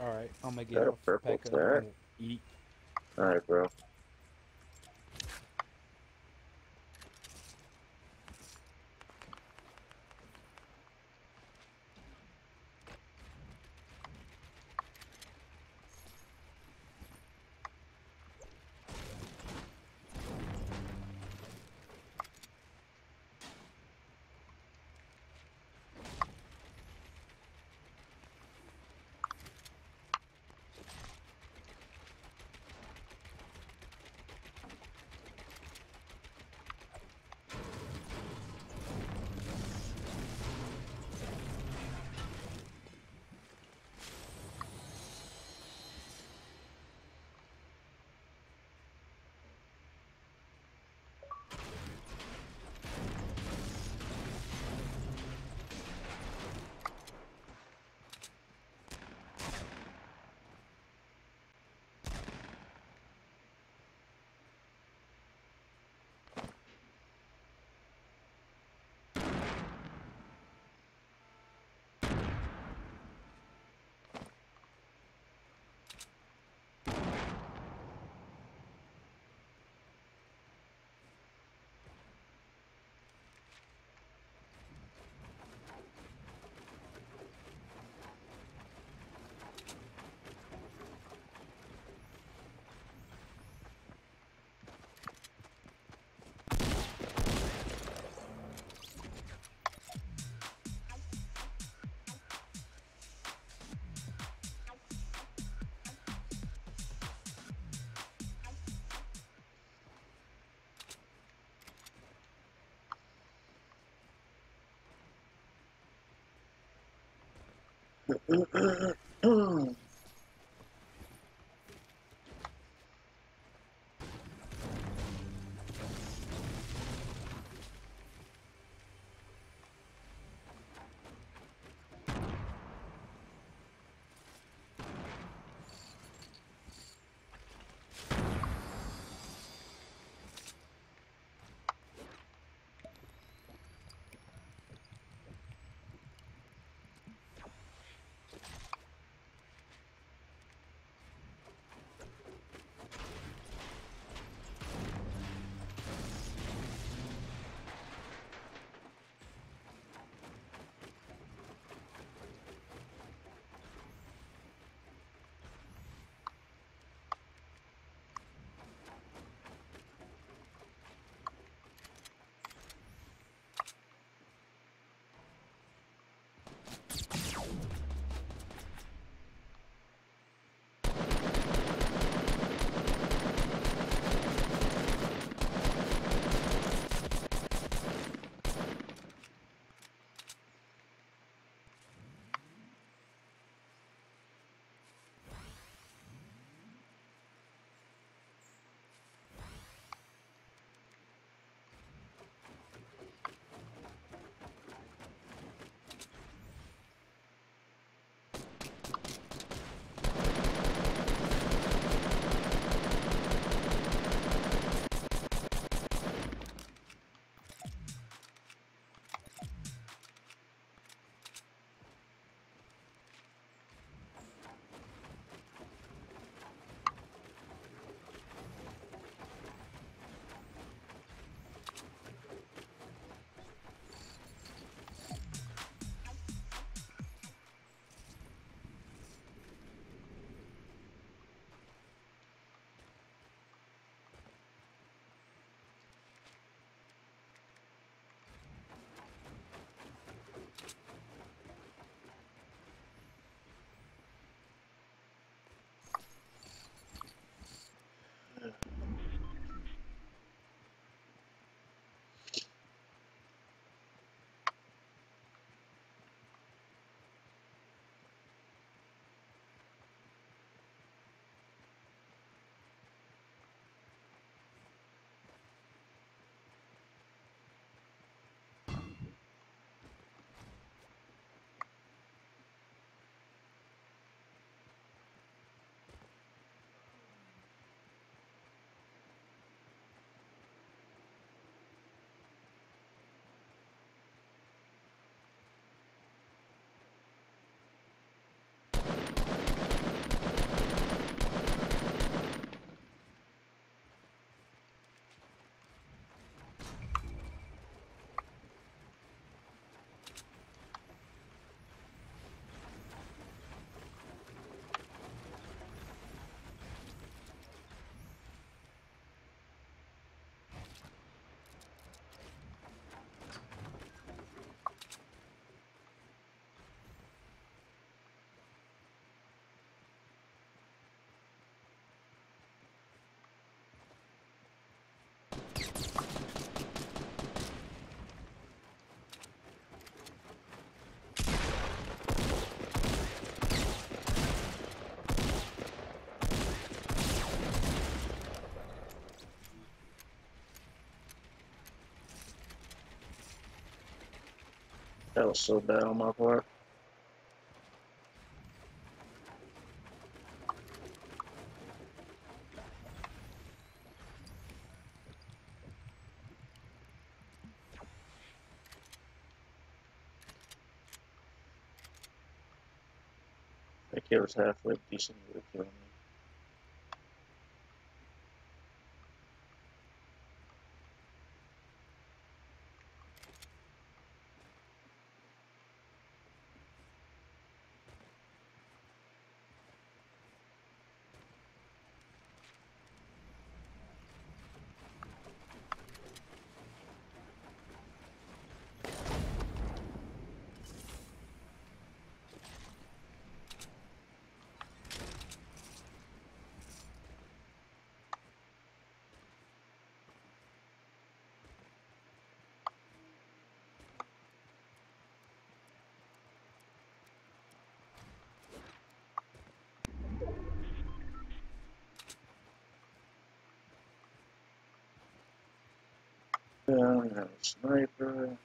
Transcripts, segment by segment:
Alright, I'm gonna get a off, purple pack up, and eat. Alright, bro. うん That was so bad on my part. That kid was halfway decent with killing sniper.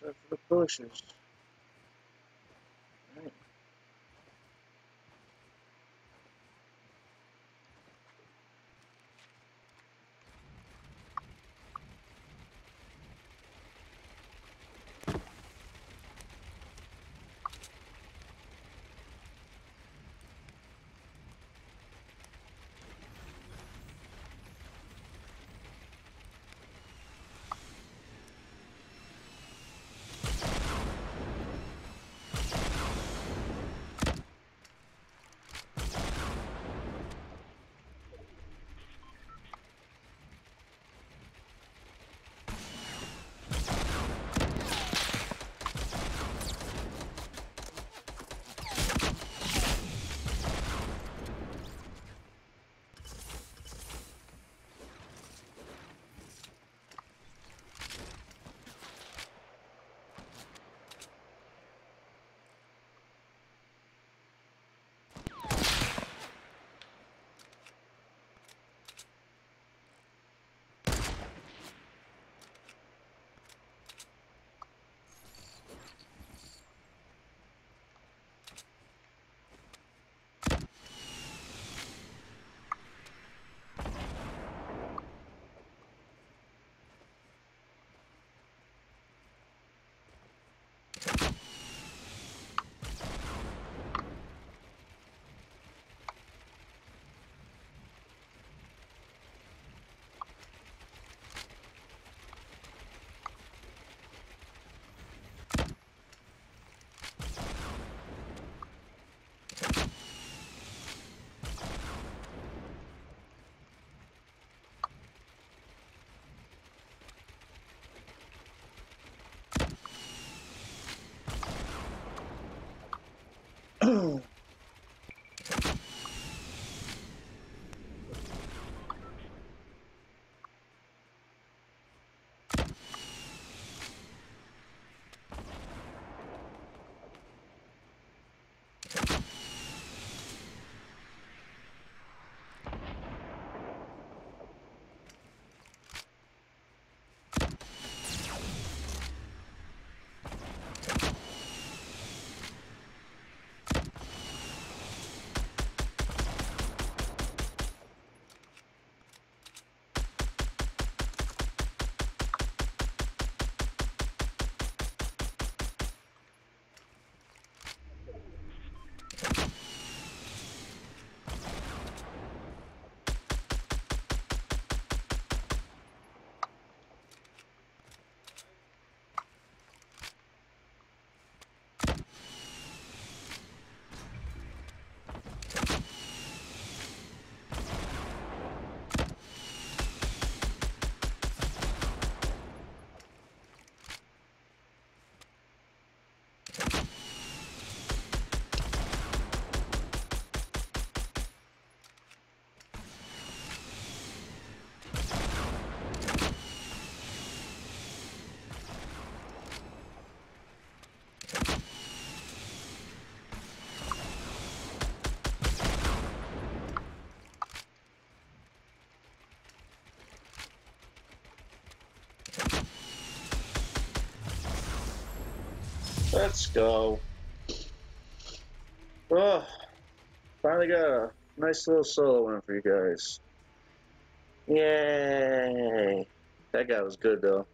For the bushes. Let's go. Oh, finally got a nice little solo one for you guys. Yay! That guy was good though.